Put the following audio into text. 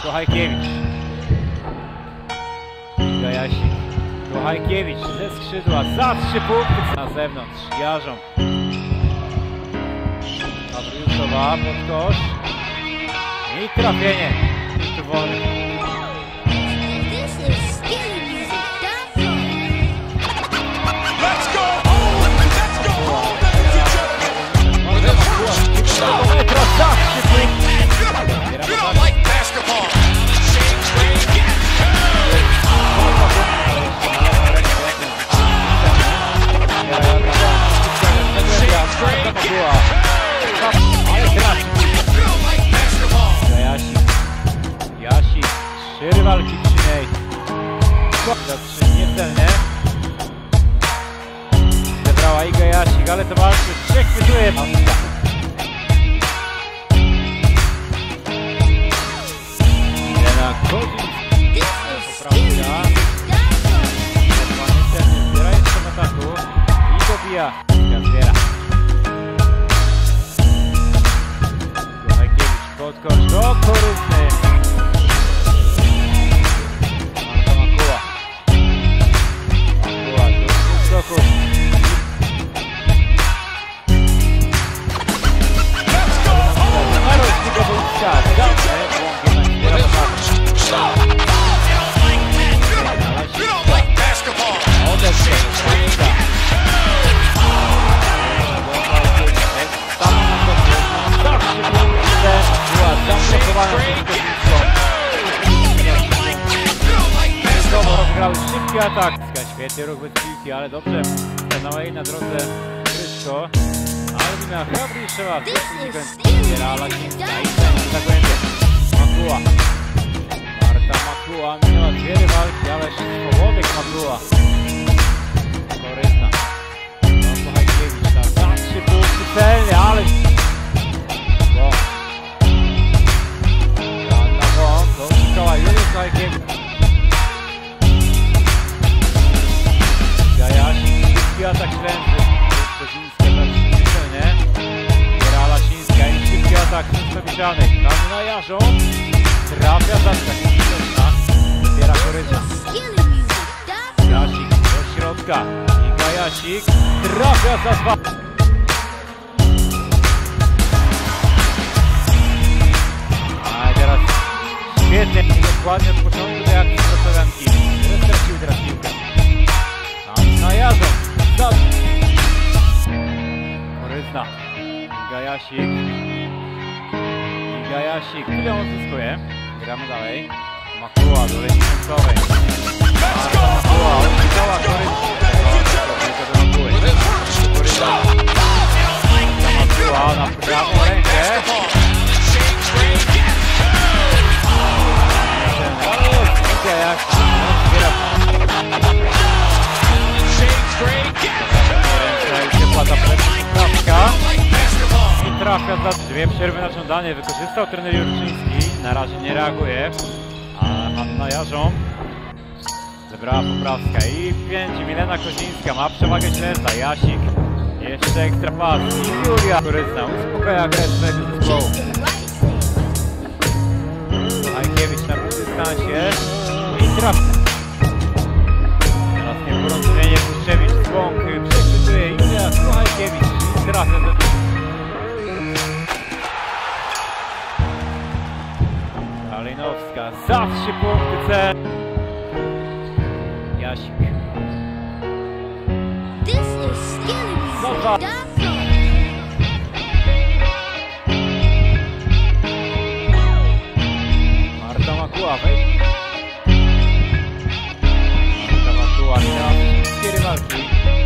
Kochajkiewicz. Gajasik. Kochajkiewicz ze skrzydła. Za trzy punkty na zewnątrz. Jarząb. Gabriuszowa pod kosz. I trafienie. Jeszcze wolny. Trzy walki przy niej. Za trzy niecelnie. Zebrała Iga Jasik, ale to walczy. Trzech chwytuje. Lena Kozik. This is skillymusic.com. Niecelnie zbiera jeszcze w ataku. I dobija. Zbiera. Kochakiewicz pod kosz do Korysny. Rozgrały szybki atak. Świetnie ruch bez piłki, ale dobrze. Stanęła jej na drodze Kryszko. Alwina Gabriuszewa. This is Zbiera Lasińska i i atak Stawiszanych. Kamina Jarzą. Trafia za tak skuteczna. Zbiera Koryta. Jasik do środka. I Gajasik trafia za dwa. A i teraz świetnie, dokładnie od początku akcji Wrocławianki. Teraz stracił teraz piłkę. Kamina Jarzą. Za... Koryzna. Gajasik. I Gajasik. Tyle on zyskuje. Gramy dalej. Makuła do leci końcowej. Trafia za dwie przerwy na żądanie. Wykorzystał trener Jurczyński. Na razie nie reaguje. A Anna Jarzą zebrała Poprawska i pięć. Milena Kozińska ma przewagę ślęca. Jasik. Jeszcze ekstra pas. I Julia Koryzna uspokaja grę swojego zespołu. Hajkiewicz na półdystansie i traf. Kalinowska za trzy punkty cel. Jasik. This is skillymusic.com. Marta Makuła, wejdź. Marta Makuła, miała wszystkie rywalki.